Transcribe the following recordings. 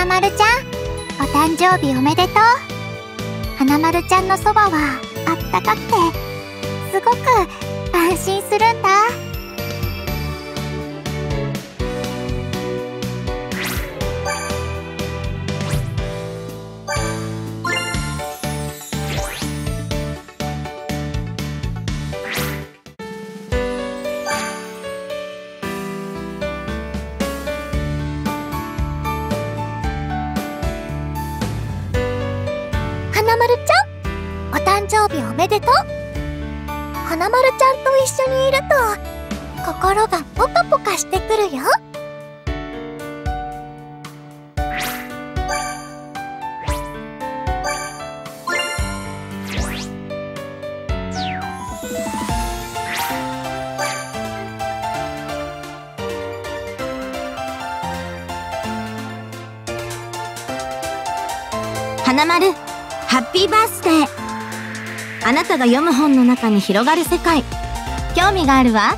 花丸ちゃんお誕生日おめでとう。花丸ちゃんのそばはあったかくてすごく安心するんだ。日おめでとう。花丸ちゃんと一緒にいると心がポカポカしてくるよ。花丸ハッピーバースデー。あなたが読む本の中に広がる世界。興味があるわ。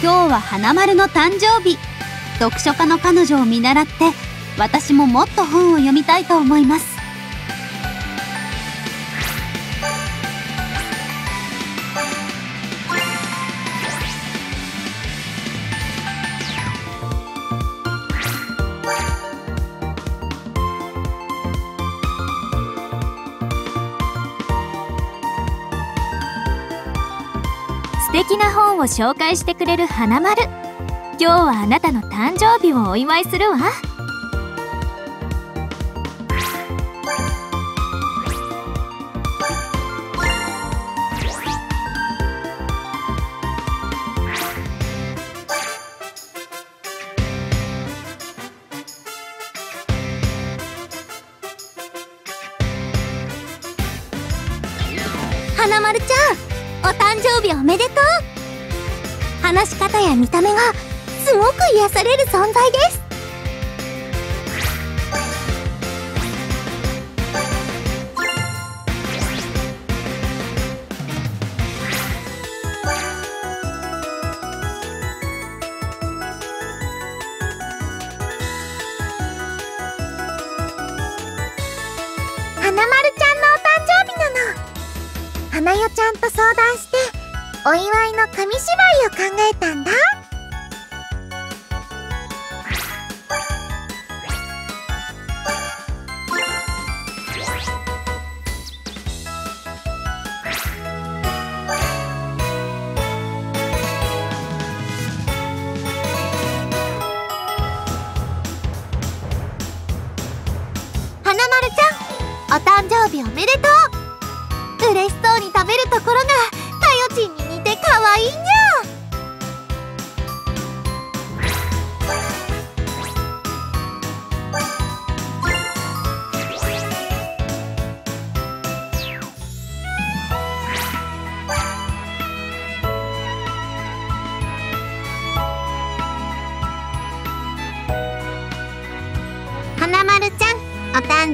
今日は花丸の誕生日。読書家の彼女を見習って私ももっと本を読みたいと思います。素敵な本を紹介してくれる花丸。今日はあなたの誕生日をお祝いするわ。花丸ちゃんお誕生日おめでとう。話し方や見た目がすごく癒される存在です。姉妹を考えたんだ。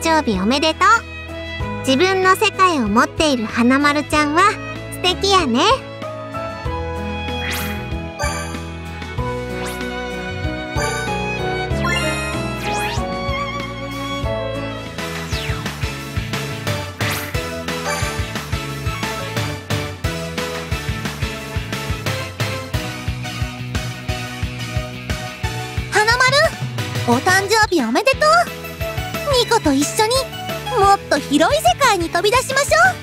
生日おめでとう。自分の世界を持っている花丸ちゃんは素敵やね。と一緒にもっと広い世界に飛び出しましょう。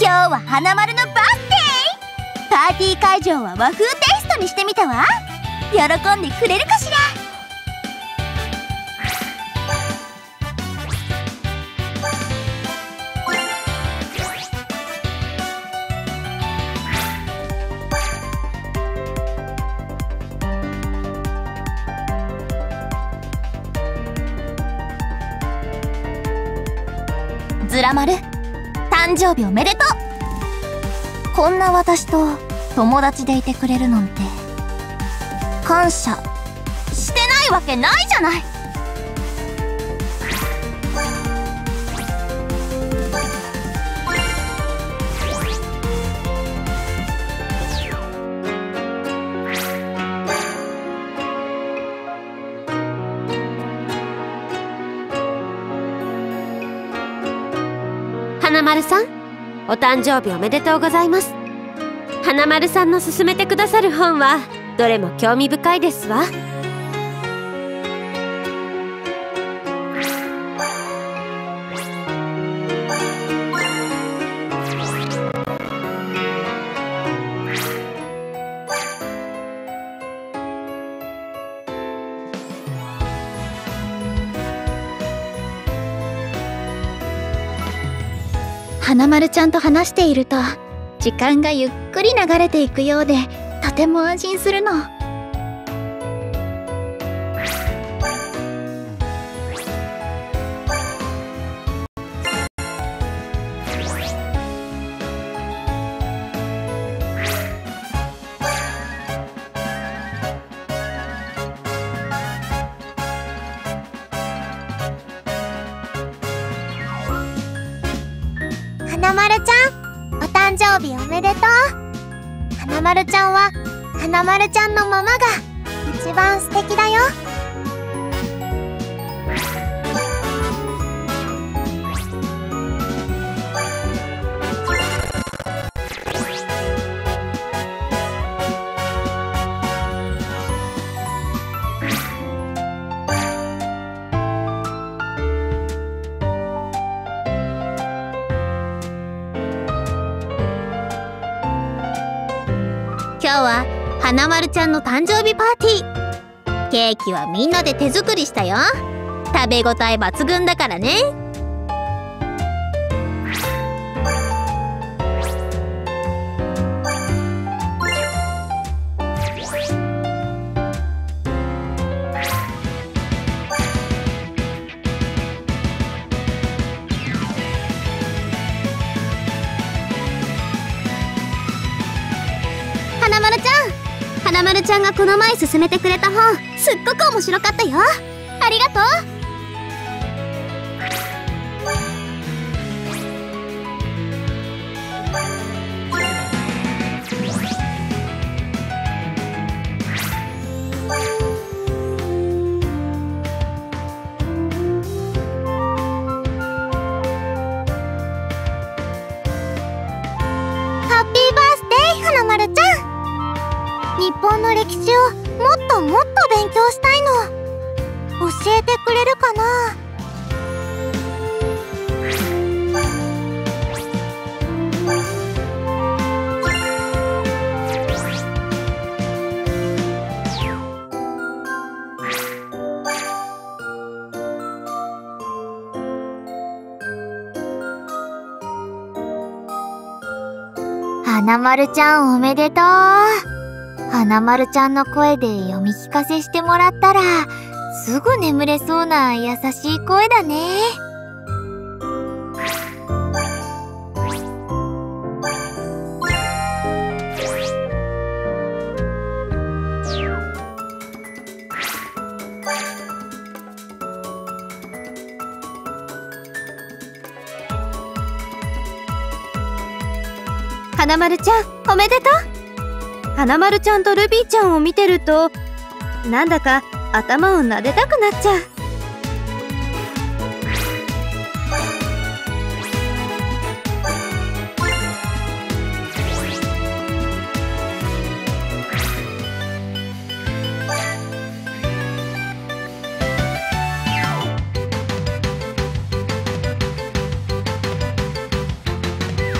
今日は花丸のバースデー。パーティー会場は和風テイストにしてみたわ。喜んでくれるかしら。ずらまる誕生日おめでとう。こんな私と友達でいてくれるなんて。感謝。してないわけないじゃない。花丸さんお誕生日おめでとうございます。花丸さんの勧めてくださる本はどれも興味深いですわ。花丸ちゃんと話していると時間がゆっくり流れていくようでとても安心するの。生日おめでとう。花丸ちゃんは花丸ちゃんのままが一番素敵だよ。花丸ちゃんの誕生日パーティー。ケーキはみんなで手作りしたよ。食べ応え抜群だからね。花丸ちゃんがこの前勧めてくれた本すっごく面白かったよ。ありがとう。ハッピーバースデー花丸ちゃん。日本の歴史をもっともっと勉強したいの。教えてくれるかな？花丸ちゃんおめでとう。花丸ちゃんの声で読み聞かせしてもらったらすぐ眠れそうな優しい声だね。花丸ちゃんおめでとう。花丸ちゃんとルビーちゃんを見てるとなんだか頭を撫でたくなっちゃう。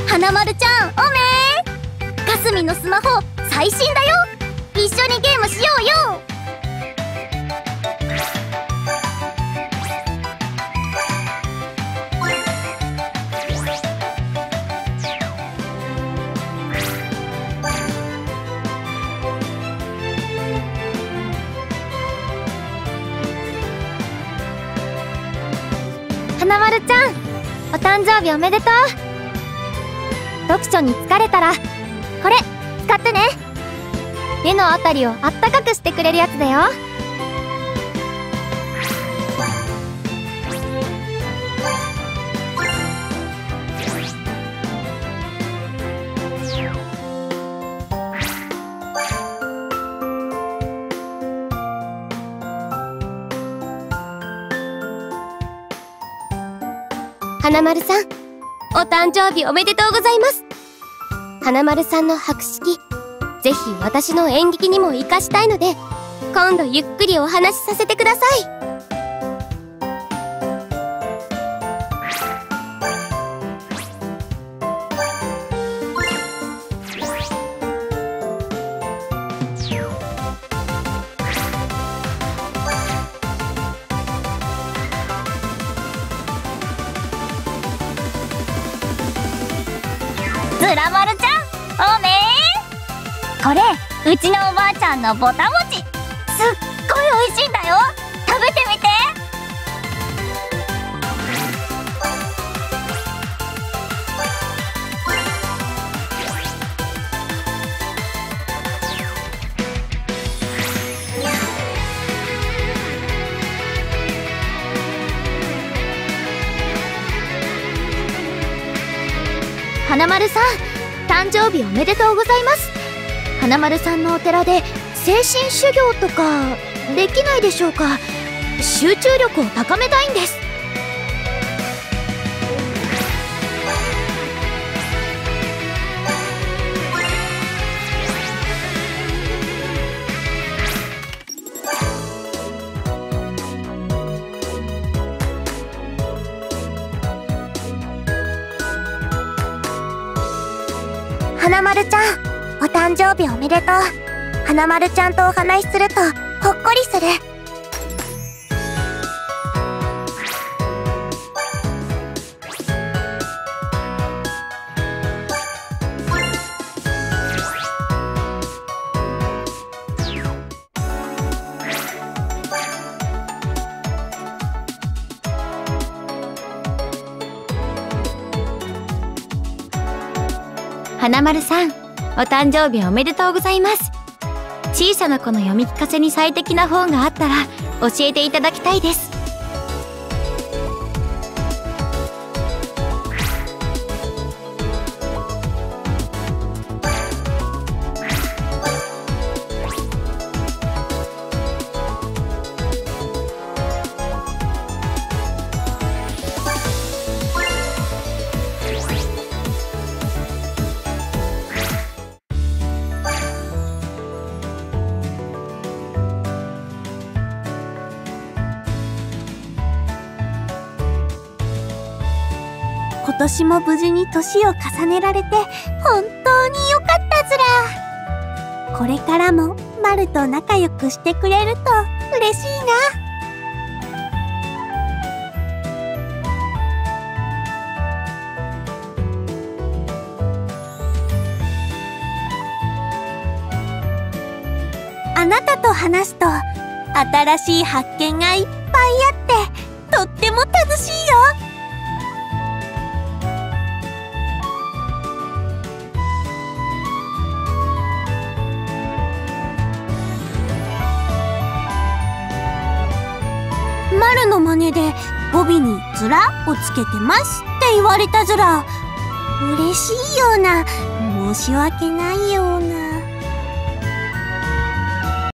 花丸ちゃんおめー。かすみのスマホ最新だよ。一緒にゲームしようよ。花丸ちゃんお誕生日おめでとう。読書に疲れたらこれ使ってね。目のあたりをあったかくしてくれるやつだよ。花丸さんお誕生日おめでとうございます。花丸さんの博識ぜひ私の演劇にも活かしたいので今度ゆっくりお話しさせてください。ズラ丸ちゃんおめーこれうちのおばあちゃんのぼたもち。すっごい美味しいんだよ。食べてみて。花丸さん誕生日おめでとうございます。花丸さんのお寺で精神修行とかできないでしょうか？集中力を高めたいんです。花丸ちゃんお誕生日おめでとう。花丸ちゃんとお話しするとほっこりする。花丸さんお誕生日おめでとうございます。小さな子の読み聞かせに最適な本があったら教えていただきたいです。今年も無事に年を重ねられて本当によかったずら。これからもマルと仲良くしてくれると嬉しいな。あなたと話すと新しい発見がいっぱいあってとっても楽しいよ。金で語尾に「ズラ」をつけてますって言われたずら嬉しいような。申し訳ないよ。